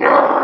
Yeah.